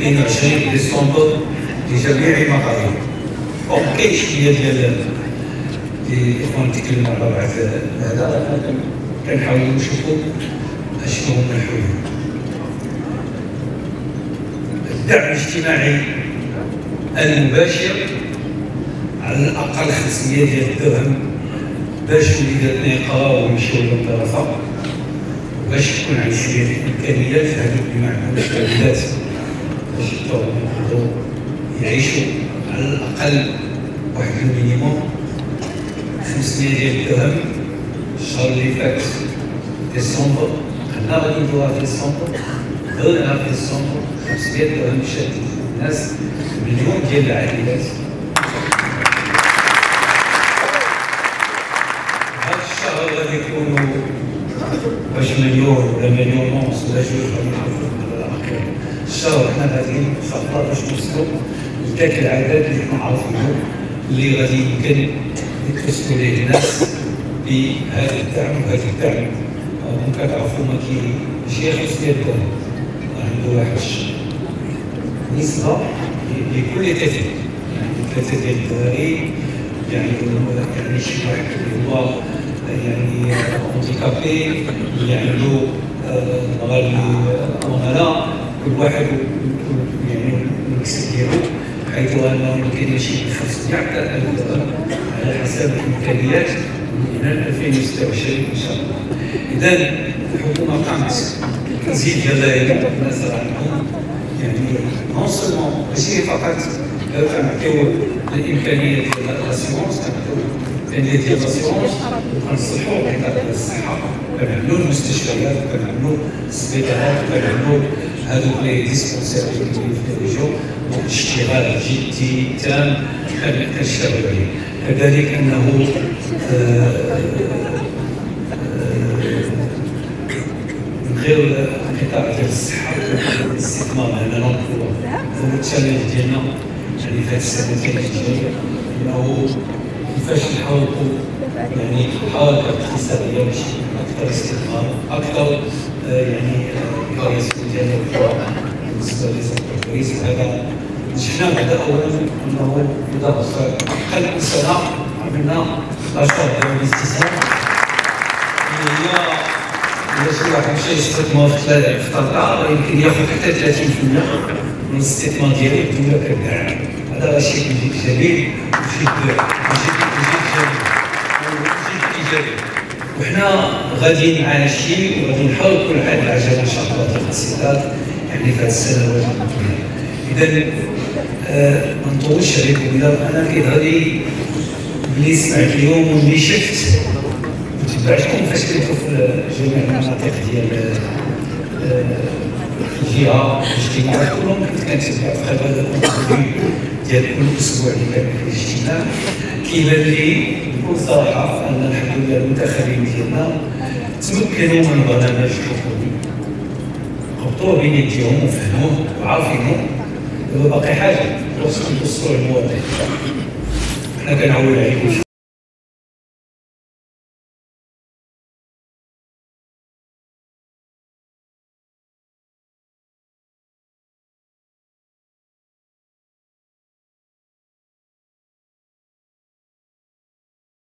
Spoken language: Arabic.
22 ديسمبر لجميع المقاهي وكاين شوية ديال الاخوان تكلموا على بعض هذا كنحاولوا نشوفوا اشنو هما الحلول الدعم الاجتماعي المباشر على الاقل 500 ديال الدرهم باش وليداتنا يقراو ويمشيو للدراسه باش تكون عندي شوية الامكانيات هذوك اللي ما باش يقدروا يعيشوا على الأقل واحد المينيموم 500 ديال الدرهم الشهر اللي فات ديسمبر حنا غادي ندوها في ديسمبر درنا في ديسمبر 500 درهم شات الناس مليون ديال العائلات هذا الشهر غادي يكونوا باش مليون ولا مليون ونص ولا جوج نعرفوا الشهر حنا غاديين ان شاء الله باش نوصلوا. لذاك العدد اللي حنا عارفينه اللي غادي يمكن يتوصلوا ليه الناس بهذا الدعم وهذا الدعم ممكن تعرفوا ما كي ماشي 500 درهم عنده واحد نسبة لكل طفل يعني ثلاثة ديال الدراري يعني يعني شي واحد اللي هو يعني هانديكابي اللي عنده مغالي عملاء كل واحد يعني المكسب ديالو حيث انه يمكن ب 500 حتى 1000 درهم على حسب الامكانيات من 2026 ان شاء الله. اذا الحكومة قامت بتنزيل جزائري الناس عنهم يعني non seulement ماشي فقط كنعطيو الامكانيات ديال l'assurance كنعطيو l'assurance وكنصلحوا القطاع ديال الصحه كنعملوا المستشفيات كنعملوا السبيطارات كنعملوا هذوك les dispensaires اللي كاينين في ال région اشتغال جدي تام كنشتغل كذلك انه من غير القطاع ديال الصحه الاستثمار هنا l'emploi هو ال challenge ديالنا يعني في هذه السنتين الجايه انه كيفاش نحاولوا يعني حركه اقتصاديه باش أكثر استثمار أكثر يعني création ديال بالنسبة للتدريس هذا نجحنا بعد اولا إنه يضاف خلال سنه عملنا نشاط ديال الاستثمار. اللي هي شي واحد مشى يستثمر في طلقه يمكن ياخذ حتى 30% من الاستثمار ديالو الدولة كدعم هذا شيء جميل وحنا غاديين عايشين وغادي نحاول كل حاجة العجله ان شاء الله ديال الاقتصاد يعني في هذه السنوات المقبله اذا آه ما نطولش عليكم أنا كيظهر لي ملي سمعت اليوم وملي شفت وتبعتكم فاش كنتو في جميع المناطق ديال الجهه الاجتماعات كلهم كنت كنتبع في هذا ديال كل أسبوع فيه الاجتماع كيبان لي بكل صراحة ان الحمد لله المنتخبين ديالنا تمكنوا من برنامج حكومي خبطوه بين يديهم وفهموه وعارفينه دابا باقي حاجة خصكم توصلوا للمواطن حنا كنعول عليكم